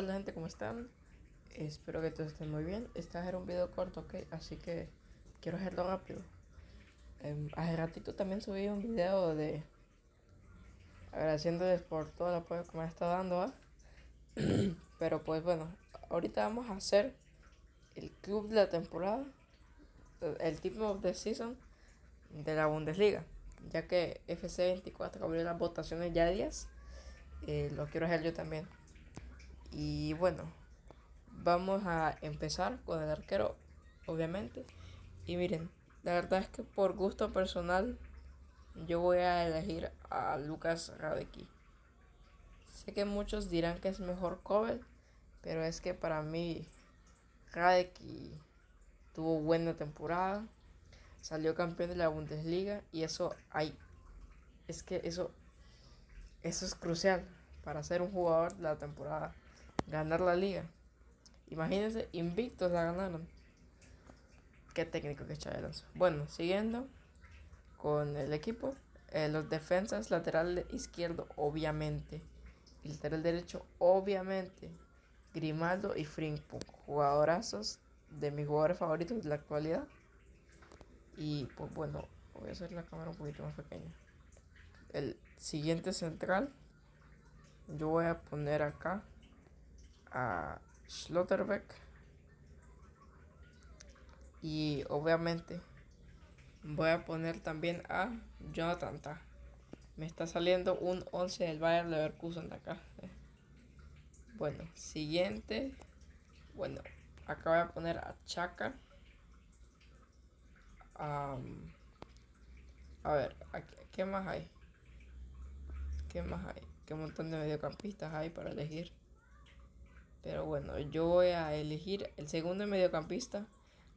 Hola gente, ¿cómo están? Espero que todos estén muy bien. Este va a ser un video corto, ¿ok? Así que quiero hacerlo rápido. Eh, hace ratito también subí un video de agradeciéndoles por todo el apoyo que me han estado dando, ¿ah? Pero pues bueno, ahorita vamos a hacer el club de la temporada, el Team of the Season de la Bundesliga. Ya que FC24 abrió las votaciones ya días, eh, lo quiero hacer yo también. Y bueno, vamos a empezar con el arquero, obviamente. Y miren, la verdad es que por gusto personal, yo voy a elegir a Lucas Radecki. Sé que muchos dirán que es mejor Kovel, pero es que para mí Radecki tuvo buena temporada, salió campeón de la Bundesliga y eso hay es que eso eso es crucial para ser un jugador de la temporada ganar la liga. Imagínense, invictos la ganaron. Qué técnico que Xabi Bueno, siguiendo con el equipo. Eh, los defensas, lateral izquierdo, obviamente. Y lateral derecho, obviamente. Grimaldo y Frimpong, jugadorazos de mis jugadores favoritos de la actualidad. Y pues bueno, voy a hacer la cámara un poquito más pequeña. El siguiente central, yo voy a poner acá a Schlotterbeck. Y obviamente voy a poner también a Jonathan Ta. Me está saliendo un 11 del Bayern Leverkusen de acá. Bueno, siguiente. Bueno, acá voy a poner a Chaka. a ver, ¿qué más hay? ¿Qué más hay? ¿Qué montón de mediocampistas hay para elegir? Pero bueno, yo voy a elegir el segundo mediocampista.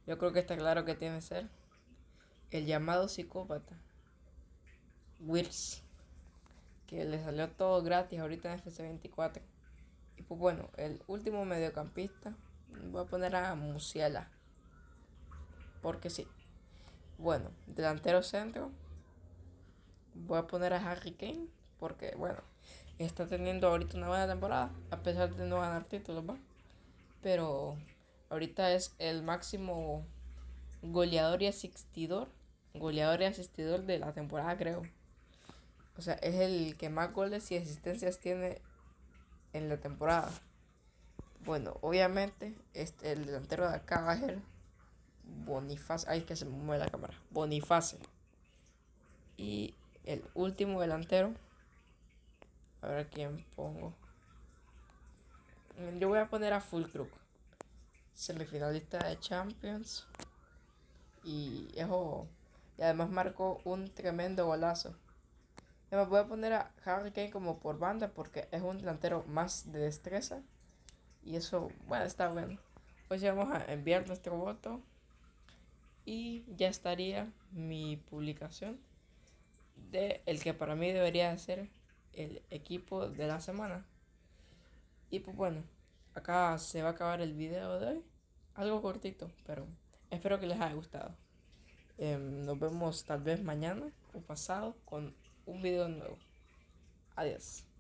Yo creo que está claro que tiene que ser el llamado psicópata. Wills. Que le salió todo gratis ahorita en FC24. Y pues bueno, el último mediocampista. Voy a poner a Musiala. Porque sí. Bueno, delantero centro. Voy a poner a Harry Kane. Porque bueno, está teniendo ahorita una buena temporada, a pesar de no ganar títulos, ¿va? Pero ahorita es el máximo goleador y asistidor, goleador y asistidor de la temporada, creo. O sea, es el que más goles y asistencias tiene en la temporada. Bueno, obviamente, este, el delantero de acá va a ser Boniface. Ay, que se mueve la cámara. Boniface. Y el último delantero a quién pongo. Yo voy a poner a Fulcrum. Semifinalista de Champions. Y eso. Y además marcó un tremendo golazo. me voy a poner a Harry Kane como por banda porque es un delantero más de destreza. Y eso, bueno, está bueno. Pues ya vamos a enviar nuestro voto. Y ya estaría mi publicación de el que para mí debería ser el equipo de la semana. Y pues bueno, acá se va a acabar el video de hoy. Algo cortito, pero espero que les haya gustado. Em, nos vemos tal vez mañana o pasado con un video nuevo. Adiós.